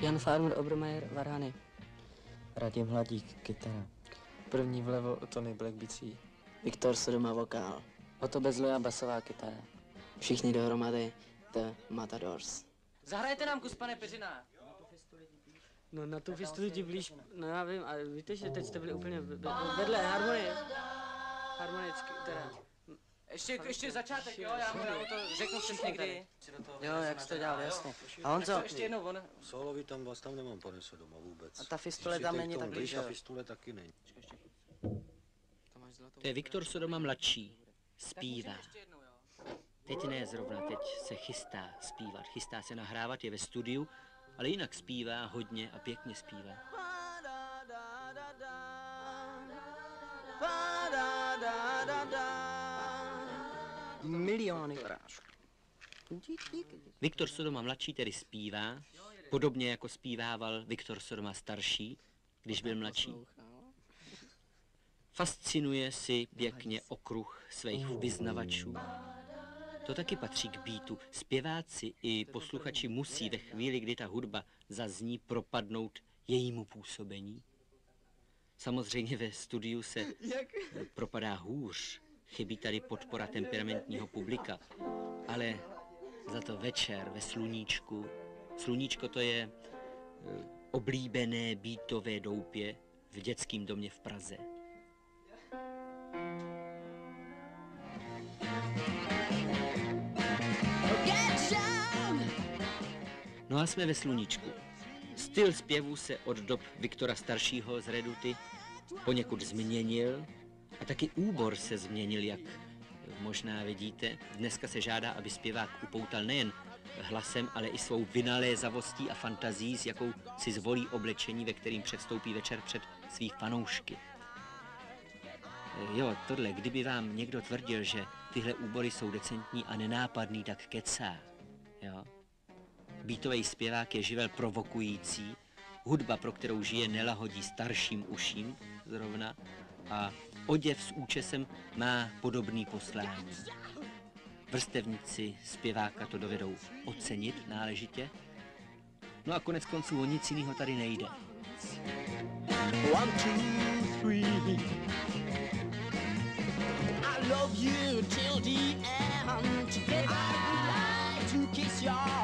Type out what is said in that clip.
Jan Farmer, Obermeier, Varhany. Radim Hladík, kytara. První vlevo Tony Black bicí. Viktor Sodoma, vokál. Oto Bezloja, basová kytara. Všichni dohromady The Matadors. Zahrajte nám kus, pane Peřina. No na tu fistuli ti blíž, no já vím, ale víte, že teď jste byli úplně vedle harmonie. Harmonicky, teda. Ještě, ještě začátek, jo, já mu, já mu to řeknu přesně někdy. Jo, jak jsi to dělal, jasně. A on co? Ještě jednou, on... Solovi tam vás tam nemám ponese doma vůbec. A ta fistule tam není tak blíž. Ta fistule taky není. To je Viktor Sodoma mladší. Zpívá. Teď ne zrovna, teď se chystá zpívat. Chystá se nahrávat, je ve studiu, ale jinak zpívá hodně a pěkně zpívá. Miliony. Viktor Sodoma mladší tedy zpívá, podobně jako zpívával Viktor Sodoma starší, když byl mladší. Fascinuje si pěkně okruh svých vyznavačů. To taky patří k býtu. Zpěváci i posluchači musí ve chvíli, kdy ta hudba zazní, propadnout jejímu působení. Samozřejmě ve studiu se propadá hůř. Chybí tady podpora temperamentního publika. Ale za to večer ve sluníčku. Sluníčko to je eh, oblíbené bítové doupě v dětském domě v Praze. No a jsme ve sluníčku. Styl zpěvu se od dob Viktora staršího z Reduty poněkud změnil a taky úbor se změnil, jak možná vidíte. Dneska se žádá, aby zpěvák upoutal nejen hlasem, ale i svou vynalézavostí a fantazí, s jakou si zvolí oblečení, ve kterým předstoupí večer před svých fanoušky. Jo, tohle, kdyby vám někdo tvrdil, že tyhle úbory jsou decentní a nenápadný, tak kecá. Jo. Bítový zpěvák je živel provokující, hudba, pro kterou žije, nelahodí starším uším zrovna a oděv s účesem má podobný poslání. Vrstevníci zpěváka to dovedou ocenit náležitě. No a konec konců o nic jiného tady nejde. One, two, three. I love you till the end. Together I'd like to kiss your